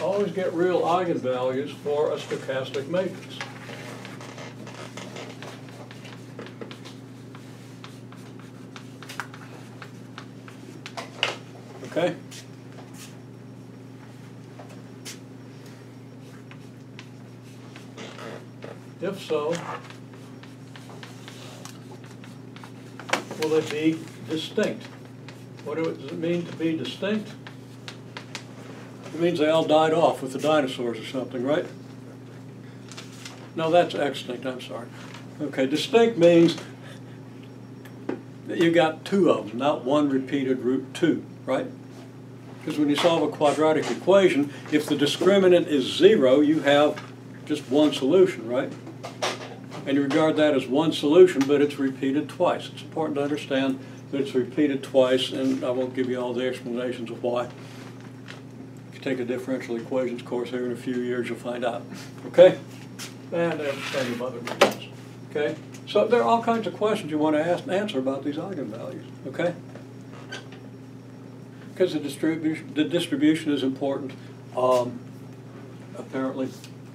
always get real eigenvalues for a stochastic matrix. Okay? If so, will they be distinct? What does it mean to be distinct? It means they all died off with the dinosaurs or something, right? No, that's extinct, I'm sorry. Okay, distinct means that you got two of them, not one repeated root two, right? Because when you solve a quadratic equation, if the discriminant is zero, you have just one solution, right? And you regard that as one solution, but it's repeated twice. It's important to understand that it's repeated twice, and I won't give you all the explanations of why. Take a differential equations course here in a few years, you'll find out, okay? And there's plenty of other reasons, okay? So there are all kinds of questions you want to ask and answer about these eigenvalues, okay? Because the distribution, the distribution is important, um, apparently,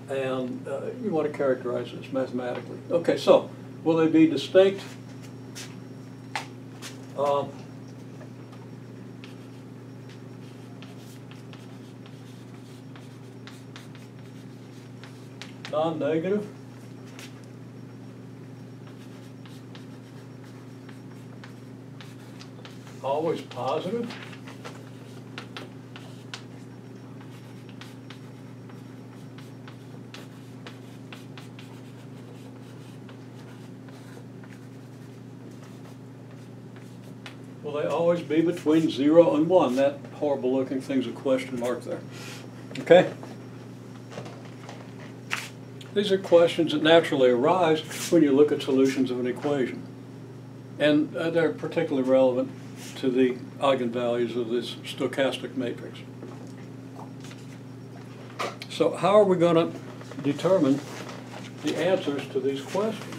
and uh, you want to characterize this mathematically. Okay, so will they be distinct? Um, Non-negative? Always positive? Will they always be between zero and one? That horrible looking thing's a question mark there. Okay? These are questions that naturally arise when you look at solutions of an equation. And uh, they're particularly relevant to the eigenvalues of this stochastic matrix. So how are we going to determine the answers to these questions?